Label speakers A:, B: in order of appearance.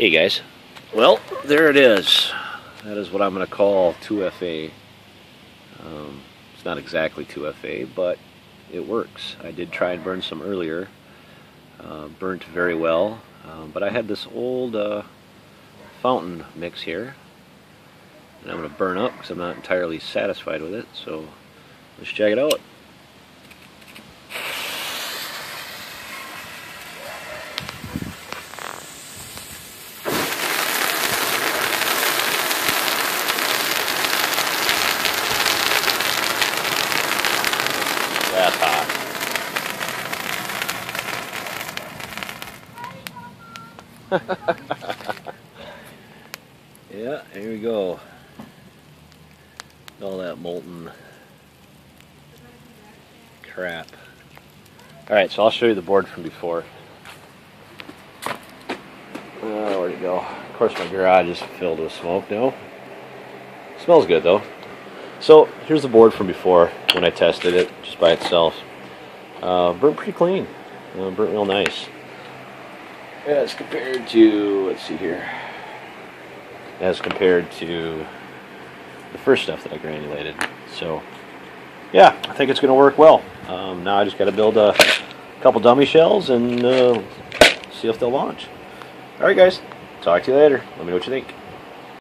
A: Hey guys. Well, there it is. That is what I'm going to call 2FA. Um, it's not exactly 2FA, but it works. I did try and burn some earlier. Uh, burnt very well. Um, but I had this old uh, fountain mix here. And I'm going to burn up because I'm not entirely satisfied with it. So let's check it out. yeah, here we go. All that molten crap. Alright, so I'll show you the board from before. Uh, where'd it go? Of course, my garage is filled with smoke now. Smells good though. So here's the board from before when I tested it just by itself. Uh, burnt pretty clean. Uh, burnt real nice. As compared to, let's see here. As compared to the first stuff that I granulated. So, yeah, I think it's going to work well. Um, now I just got to build a couple dummy shells and uh, see if they'll launch. Alright guys, talk to you later. Let me know what you think.